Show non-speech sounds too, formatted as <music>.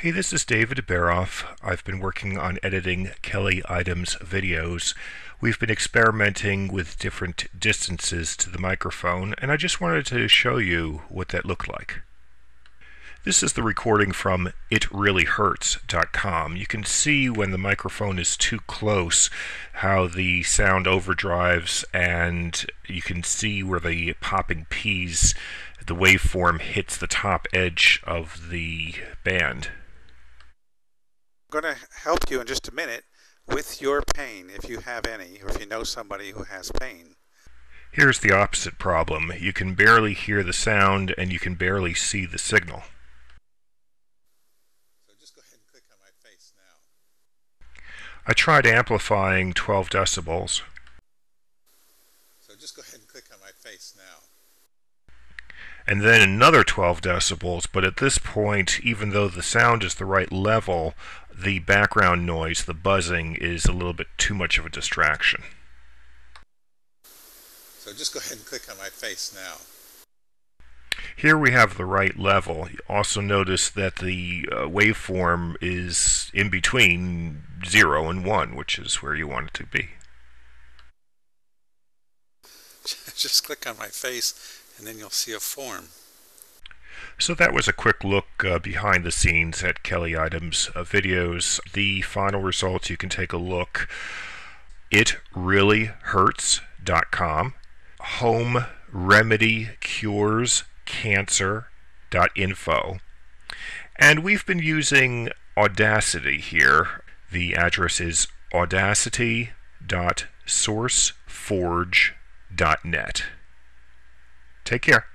Hey, this is David Baroff. I've been working on editing Kelley Eidem's videos. We've been experimenting with different distances to the microphone, and I just wanted to show you what that looked like. This is the recording from itreallyhurts.com. You can see when the microphone is too close how the sound overdrives, and you can see where the popping P's, the waveform hits the top edge of the band. I'm going to help you in just a minute with your pain, if you have any, or if you know somebody who has pain. Here's the opposite problem. You can barely hear the sound and you can barely see the signal. So just go ahead and click on my face now. I tried amplifying 12 decibels. So just go ahead and click on my face now. And then another 12 decibels, but at this point, even though the sound is the right level, the background noise, the buzzing, is a little bit too much of a distraction. So just go ahead and click on my face now. Here we have the right level. You also notice that the uh, waveform is in between 0 and 1, which is where you want it to be. <laughs> just click on my face and then you'll see a form. So that was a quick look uh, behind the scenes at Kelley Eidem's uh, videos. The final results you can take a look. ItReallyHurts.com, Home Remedy Cures Cancer.info. And we've been using Audacity here. The address is audacity.sourceforge.net. Take care.